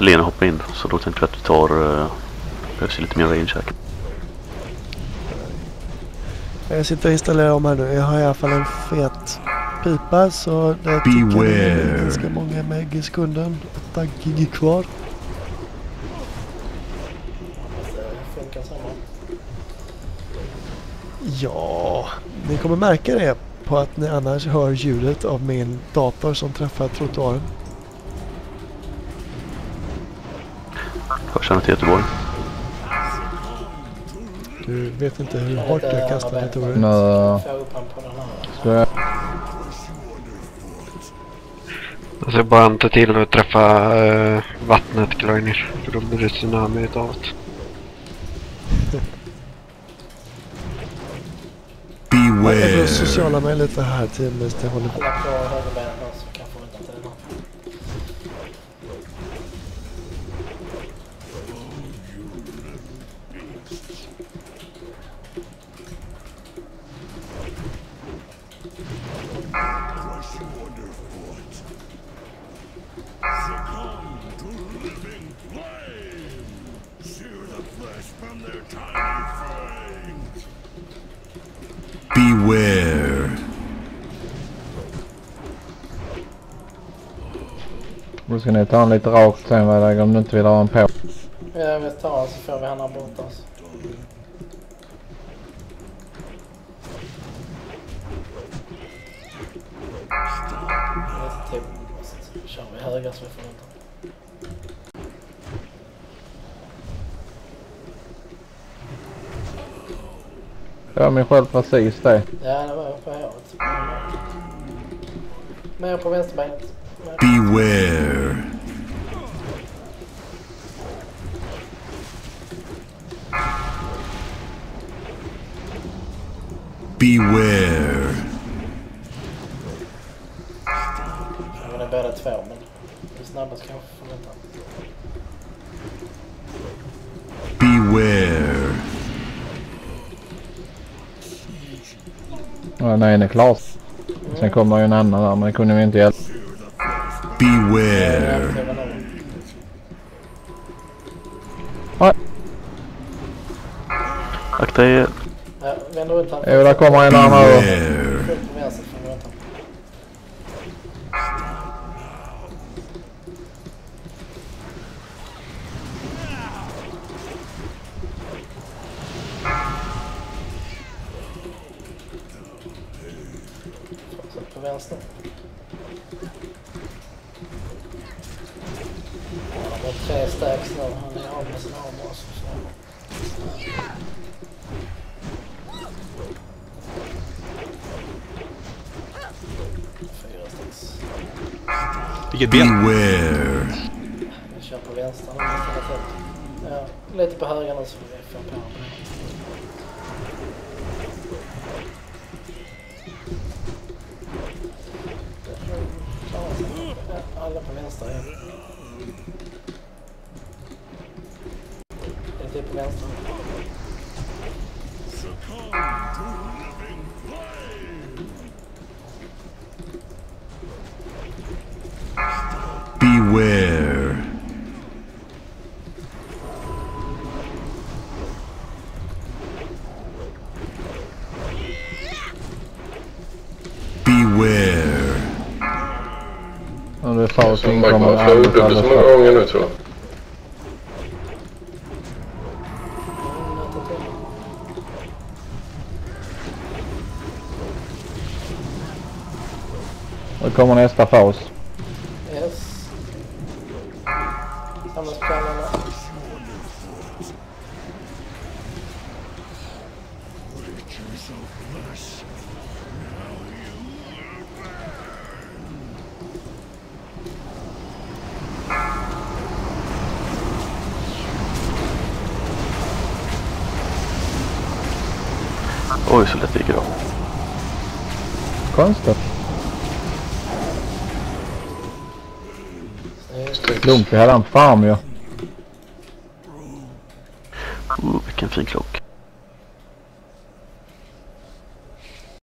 Lena hoppa in. Så då tänkte vi att vi tar... Uh, behövs lite mer range här. Jag sitter och installerar om här nu. Jag har i alla fall en fet pipa så det tycker jag är ganska många meg i sekunden. 8 gig kvar. Ja, ni kommer märka det på att ni annars hör ljudet av min dator som träffar trottoaren. Jag känner till Göteborg. Du vet inte hur hårt jag kastar datorer? No. Alltså bara inte till att träffa uh, vattnet Gloiner. För då blir det tsunami utav det. Beware! Jag sociala mig lite här till Mr. håller på. Beware. Då ska ni ta en lite rakt sen vad om du inte vill ha en på. Ja, vi tar så får vi han här borta. Alltså. Lite Deixa eu ver a alegação falando. Ja där. Ja det var på. Men på vänsterbenet. Beware. Beware. Båda två men det är snabbast kanske får vänta. Beware. Ja, den ene är klar. Sen kommer ju en annan där men det kunde vi inte hjälpa. Beware. Nej. Akta er. Ja, vänd runt här. Jo, där kommer en annan vänster. Det är tre stacks nu. Han är av med sin armor också. så. Fyra stacks. Vilket ben! Beware. Vi kör på vänster. Ja, lite på höger nu så vi får på honom. pronounce. Beware. Beware wyjechało pingą. Tak, ma flow, to smogą mnie lecą. Komu yourself less. Oj, så lätt det gick idag. Konstigt. Lugnt, vi hade en farm ju. Oh, vilken fin klock.